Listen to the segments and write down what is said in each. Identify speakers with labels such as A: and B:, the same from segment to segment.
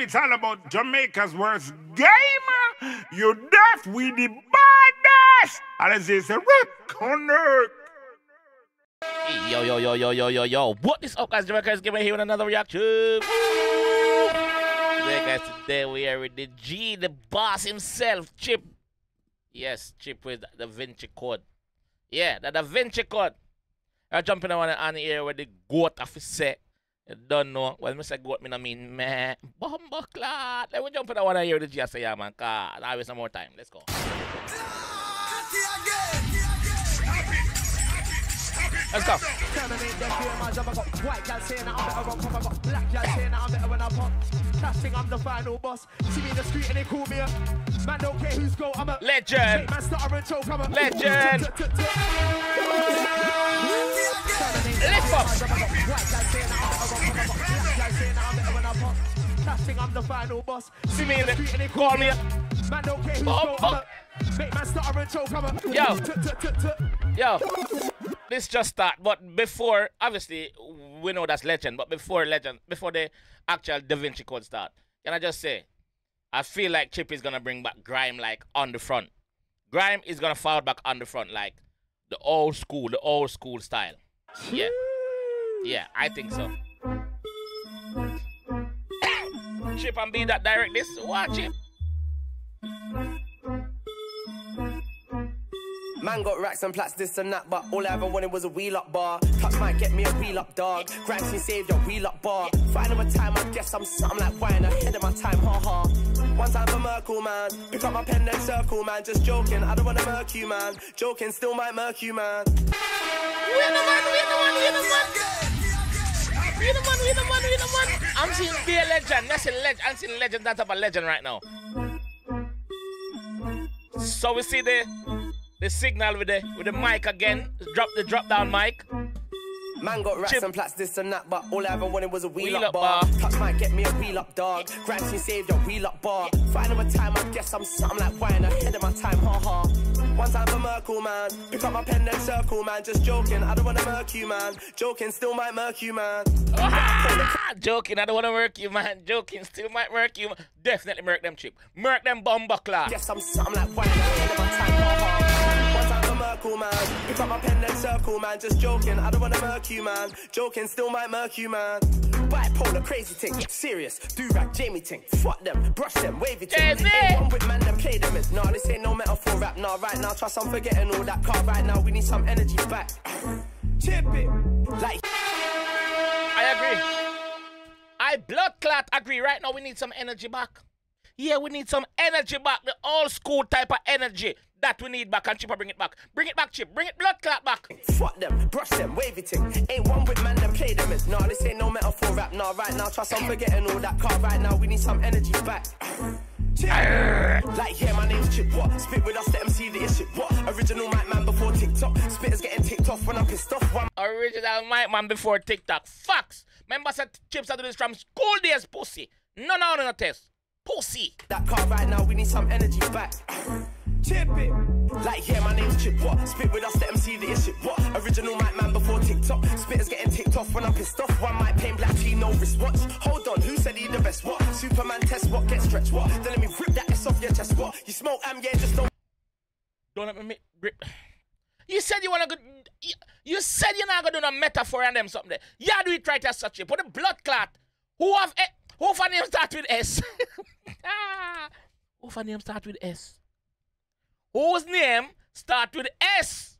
A: It's all about Jamaica's worst gamer. You deaf, we the baddest. And as they say, reconnect.
B: Yo, yo, yo, yo, yo, yo, yo. What is up, guys? Jamaica is giving here with another reaction. Today, guys, today we are with the G, the boss himself, Chip. Yes, Chip with the Vinci code. Yeah, the Da Vinci code. I'm jumping on on here with the goat officer. You don't know. Well, I say goat, me I mean man. Bomba clot. Let me jump in the one here with the G. Say, yeah, man. God, I have some more time. Let's go. Let's go.
C: Terminate them fear man, I got white gal saying that I'm better run pop, I got black gal saying that I'm better when I pop. Casting, I'm the final boss. See me in the street and they call me a man. Don't care who's go, I'm a
B: Legend.
C: Man stutter and choke, I'm a
B: Legend. Lift up.
C: I'm the final boss.
B: See me in the
C: street and they
B: call me.
C: Man, don't care who's go, I'm a make man stutter and choke, I'm a.
B: Yo.
C: Yo,
B: this just start, but before, obviously, we know that's legend, but before legend, before the actual Da Vinci Code start, can I just say, I feel like Chip is gonna bring back Grime like on the front. Grime is gonna fall back on the front, like the old school, the old school style. Yeah, yeah, I think so. Chip and be that direct this, watch it.
D: Man got racks and plats, this and that, but all I ever wanted was a wheel up bar. Touch might get me a wheel up dog. Granty saved a wheel up bar. Find him a time, I guess I'm something like wine ahead of my time, ha ha. One time for Merkel, man. Pick up my pen and circle, man. Just joking, I don't wanna murk you, man. Joking, still might murk you, man.
B: We the man, we the man, we the man. We the man, we the man, we the man. I'm seeing be a legend. That's a legend. I'm seeing legend that's about legend right now. So we see the the signal with the with the mic again. Drop the drop down mic.
D: Man got racks
B: Chip.
D: and plats, this and that, but all I ever wanted was a wheel,
B: Wheel
D: up, bar.
B: bar.
D: Touch might get me a wheel up dog. Granty saved a wheel up bar. Find him a time, I guess I'm something like wine ahead of my time, ha ha. One time for Merkel, man. Pick up my pen and circle, man. Just joking, I don't wanna murk you, man. Joking, still might murk you, man.
B: Ah, joking, I don't want to work you, man. Joking, still might work you. Definitely murk them chip. Murk them bomb buckler.
D: Guess I'm something like wine ahead of my time. One time for Merkel, man. Pick up my pen and circle, man. Just joking, I don't wanna murk you, man. Joking, still might murk you, man. Bipolar, crazy thing, serious. Do rag, Jamie ting. Fuck them, brush them, wavy ting.
B: Jamie!
D: Ain't one with man, them play them is. Nah, this ain't no metaphor rap. Nah, right now, trust I'm forgetting all that car. Right now, we need some energy back. Chip it. Like,
B: I agree. I blood clot agree. Right now, we need some energy back. Yeah, we need some energy back. The old school type of energy that we need back. And Chipper bring it back. Bring it back, Chip. Bring it blood clot back.
D: Fuck them, brush them, wavy ting. Ain't one with man, them play them is. Nah, this ain't no metaphor rap. Nah, right now, trust I'm forgetting all that car. Right now, we need some energy back. Like, yeah, my name's Chip, what? Spit with us, let them see the issue, what? Original mic man before TikTok. Spitters getting ticked off when I'm pissed off. One
B: Original mic man before TikTok. Facts. Remember said Chips are doing this from school days, pussy. No, no, no, no, test. Pussy.
D: that car right now, we need some energy back. Chip it. Like, yeah, my name's Chip, what? Spit with us, let them see the issue, what? Original mic man before TikTok. Spitters getting ticked off when I'm pissed off. One mic plain black tee, no wristwatch. Hold on, who said he the best, what? Superman test, what? Get stretched, what? Then let me rip that S off your chest, what? You smoke am, yeah, just don't.
B: Don't let me grip. You said you wanna go. You, said you're not gonna do no metaphor and them something. There. Yeah, do it right as such. Put a blood clot. Who have e- who for name start with S? Ah, who for name start with S? Whose name start with S?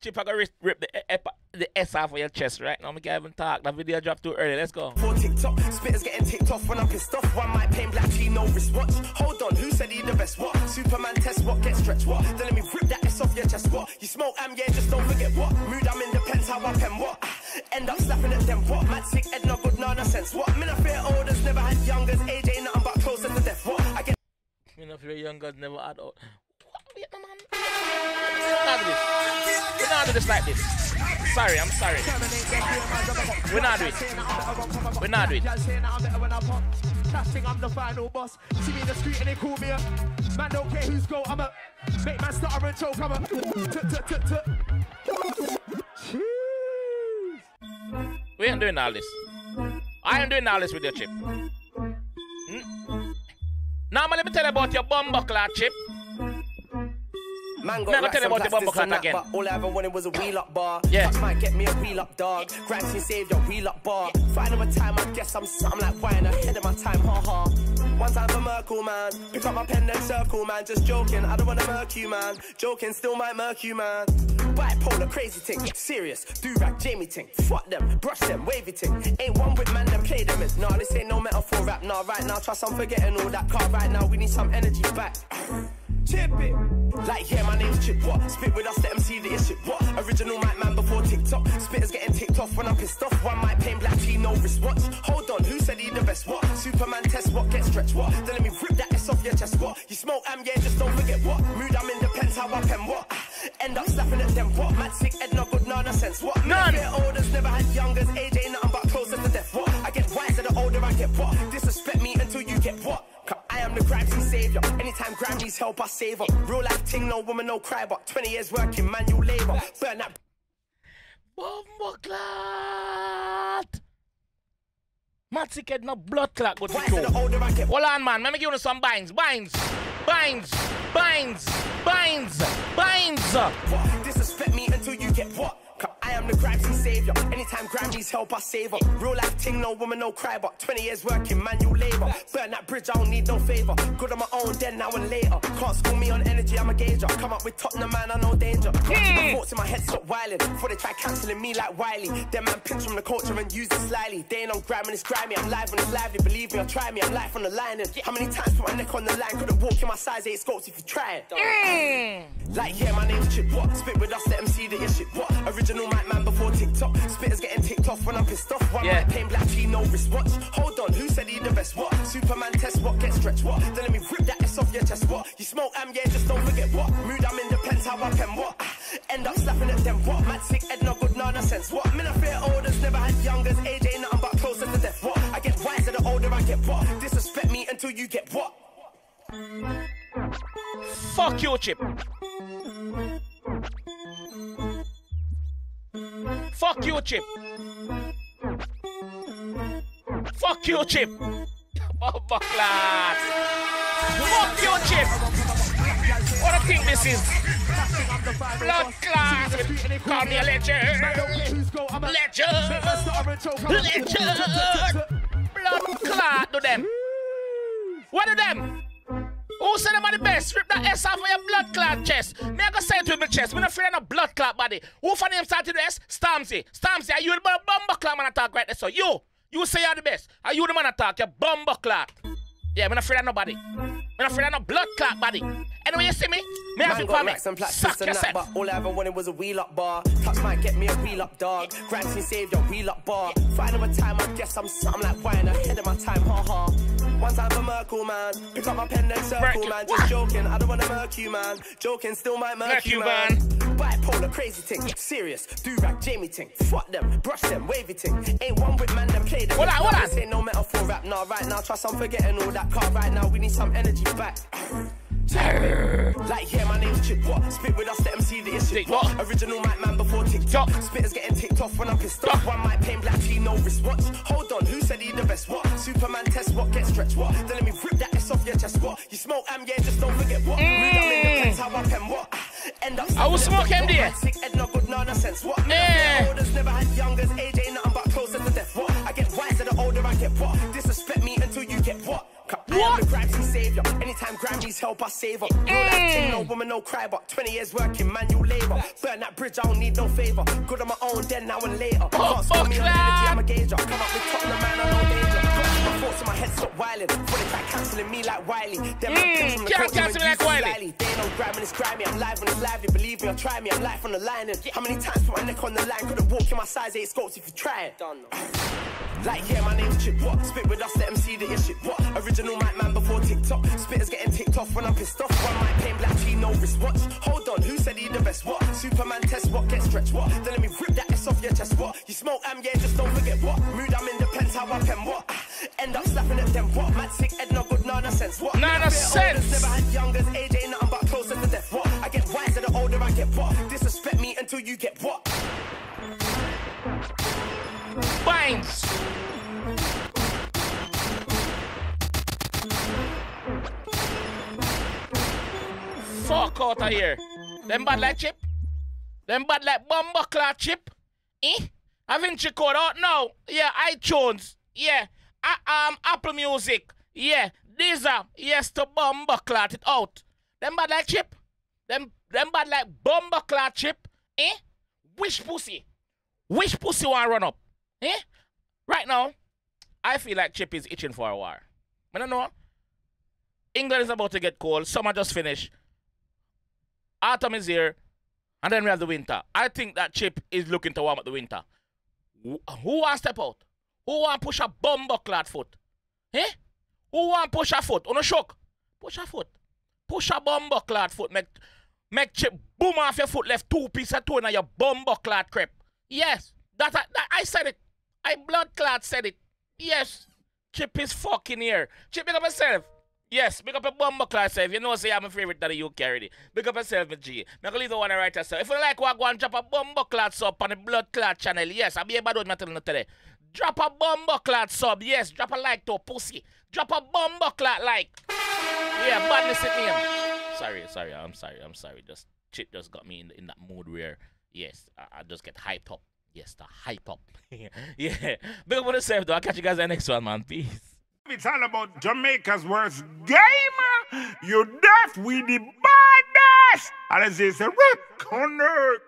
B: Chip, I gotta rip, the, e- e- the S off of your chest right now. I can't even talk. That video dropped too early. Let's go.
D: For TikTok, spitters getting ticked off when I'm pissed off. One mic plain black tee, no wristwatch. Hold on, who said he the best? What? Superman test, what? Get stretched, what? Then let me rip that S off your chest, what? You smoke am, yeah, just don't forget what? Mood, I'm in the pens, how I pen, what? Ah, End up slapping at them, what? Mad sick, head not good, none sense, what? Men I fear olders, never had youngers. Age ain't nothing but closer to death, what? I get
B: You know, if you're young girls never had out. What? Wait, no, man. We're not do this. We're not do this like this. Sorry, I'm sorry. We're not do it. We're not do it.
C: Casting, I'm the final boss. See me in the street and they call me a man. Don't care who's go. I'm a make man stutter and choke. I'm a.
B: We ain't doing all this. I ain't doing all this with your chip. Hmm? Now, let me tell you about your bumbuckler chip.
D: Man got racks
B: tell
D: and
B: about the
D: plastics
B: bumper
D: and that,
B: again.
D: but all I ever wanted was a wheel up bar.
B: Yeah.
D: Touch might get me a wheel up dog. Granty saved your wheel up bar. Find a time, I guess I'm something like wine ahead of my time, ha ha. One time for Merkel, man. Pick up my pen and circle, man. Just joking, I don't wanna murk you, man. Joking, still might murk you, man. Bipolar, crazy thing, serious. Do rag, Jamie ting. Fuck them, brush them, wavy ting. Ain't one with man, them play them is. Nah, this ain't no metaphor rap. Nah, right now, trust I'm forgetting all that car. Right now, we need some energy back. Chip it. Like, yeah, my name's Chip, what? Spit with us, let them see the issue, what? Original mic man before TikTok. Spitters getting ticked off when I'm pissed off. One mic pain black tea, no wristwatch. Hold on, who said he the best, what? Superman test, what? Get stretched, what? Then let me rip that S off your chest, what? You smoke, am, yeah, just don't forget, what? Mood, I'm in, depends how I pen, what? Ah, end up slapping at them, what? Mad sick, head, not good, none sense, what?
B: None.
D: Olders, never had youngers. 'Cause I am the Gramsci savior. Anytime Gram needs help, I save her. Real life ting, no woman, no cry, but 20 years working manual labor. Burn that
B: Bumbuckler. Man, sick no blood clot, but
D: wiser
B: we
D: the older I get.
B: Hold on, man. Let me give you some binds. Binds. Binds. Binds. Binds. Binds.
D: What? Disrespect me until you get what? I am the Gramsci savior. Anytime Gram needs help, I save her. Real life ting, no woman, no cry, but 20 years working manual labor. Burn that bridge, I don't need no favor. Good on my own, then now and later. Can't school me on energy, I'm a gauger. Come up with Tottenham, man, I know danger. My thoughts in my head stop wilding. Before they try cancelling me like Wiley. Them man pinch from the culture and use it slyly. They ain't on gram and it's grimy. I'm live when it's lively. Believe me or try me, I'm life on the line. And how many times put my neck on the line? Couldn't walk in my size 8 scopes if you try it.
B: Mm.
D: Like, yeah, my name's Chip, what? Spit with us, let them see the issue, what? Original mic man before TikTok. Spitters getting ticked off when I'm pissed off. One
B: Yeah.
D: mic pain black tea, no wristwatch. Hold on, who said he the best, what? Superman test, what? Get stretched, what? Then let me rip that S off your chest, what? You smoke, am, yeah, just don't forget, what? Mood, I'm in, depends how I pen, what? Ah, end up slapping at them, what? Mad sick, head, no good, none sense, what? Men, I fear olders, never had youngers. Age ain't nothing but closer to death, what? I get wiser the older I get, what? Disrespect me until you get what?
B: Fuck you, Chip. Fuck you, Chip. Fuck you, Chip. Oh, Bumbuckler. Fuck you, Chip. What I think this is? Blood class. Call me a legend. Legend. Legend. Blood clot to them. What of them? Who said them are the best? Rip that S off of your blood clot chest. Me I go say it with my chest. Me not afraid of no blood clot body. Who for name started with S? Stormzy. Stormzy, are you the bumper clot man attack right there? So you, you say you're the best. Are you the man attack? You bumper clot. Yeah, me not afraid of nobody. Me not afraid of no blood clot body. Anyway, you see me? Me have
D: Man
B: to
D: got
B: come
D: racks and
B: Suck yourself.
D: but all I ever wanted was a wheel up bar. Touch might get me a wheel up dog. me saved your wheel up bar. Find my time, I guess I'm something like wine ahead of my time, ha ha. One time for Merkel, man. Pick up my pen and circle, man. Just joking, I don't wanna murk you, man. Joking, still might murk, you, man. Bipolar, crazy thing, serious. Do rag, Jamie ting. Fuck them, brush them, wavy ting. Ain't one with man, them play them.
B: Hold on, hold
D: Nah,
B: on.
D: This ain't no metaphor rap, nah. Right now, trust I'm forgetting all that car. Right now, we need some energy back. Like, yeah, my name's Chip, what? Spit with us, let them see the issue.
B: What?
D: Original mic man before TikTok. Spitters getting ticked off when I'm pissed off. One mic pain black tea, no wristwatch. Hold on, who said he the best? What? Superman test, what? Get stretched, what? Then let me rip that S off your chest, what? You smoke, am, yeah, just don't forget, what? Mood, I'm in, depends mm. how I pen, what? Ah, end up
B: I will smoke
D: at
B: him
D: them,
B: there.
D: what? Sick head, no good, no nonsense, what? I olders, never had youngers. Age ain't nothing but closer to death, what? I get wiser the older I get, what? Disrespect me until you get what? 'Cause I am the Gramsci savior. Anytime Gram needs help, I save life ting, no woman, no cry, but 20 years working manual labor. Burn that bridge, I don't need no favor. Good on my own, then now and later. Can't school me on energy. I'm a gauger. Come up with Tottenham, man, I know danger. My thoughts in my head stop wilding. Before they try cancelling me like Wiley. Them
B: Mm,
D: from the
B: can't cancel me like Wiley.
D: They ain't on gram and it's grimy. I'm live when it's lively. Believe me try me, I'm life on the line. And how many times put my neck on the line? Couldn't walk in my size 8 scopes if you try it. Like, yeah, my name's Chip, what? Spit with us, let them see the issue, what? Original mic man before TikTok. Spitters getting ticked off when I'm pissed off. One mic pain black tea, no wristwatch. Hold on, who said he the best, what? Superman test, what? Get stretched, what? Then let me rip that S off your chest, what? You smoke, am, yeah, just don't forget, what? Mood, I'm in, depends how I pen, what? Ah, end up slapping at them, what? Mad sick, head, no good, no sense, what?
B: None
D: Me, I fear
B: sense.
D: Never had youngers, age ain't nothing but closer to death, what? I get wiser the older I get, what? Disrespect me until you get what?
B: Binds. Fuck out of here. Them bad like chip? Them bad like bomber clock chip? Eh? Vinci Code out now. Yeah, iTunes. Yeah. I, um, Apple Music. Yeah. Deezer. Yes, to bomber clot it out. Them bad like chip? Them them bad like bomber clot chip? Eh? Which pussy? Which pussy want run up? Eh? Right now, I feel like Chip is itching for a war. I don't know. England is about to get cold. Summer just finished. Autumn is here. And then we have the winter. I think that Chip is looking to warm up the winter. Who, want step out? Who want to push a bumbo clad foot? Eh? Who want to push a foot? On a shock? Push a foot. Push a bumbo clad foot. Make, make Chip boom off your foot left two pieces of toe in your bumbo clad crepe. Yes. That, that, I said it. I blood clot said it. Yes. Chip is fucking here. Chip, pick up yourself. Yes, pick up a bumbo class self. You know, say I'm a favorite that you carry. it. Pick up yourself, my G. To leave the one write yourself. If you like what, go and drop a bumbo clad sub on the blood clot channel. Yes, I'll be able to do it today. Drop a bumbo clad sub. Yes, drop a like to a pussy. Drop a bumbo clad like. Yeah, badness it me. Sorry, sorry, I'm sorry, I'm sorry. Just Chip just got me in, in that mood where, yes, I, I just get hyped up. Yes, the hype up. yeah. Big up on yourself, though. I'll catch you guys in the next one, man. Peace.
A: It's all about Jamaica's worst game. You deaf with the baddest. And it's a record.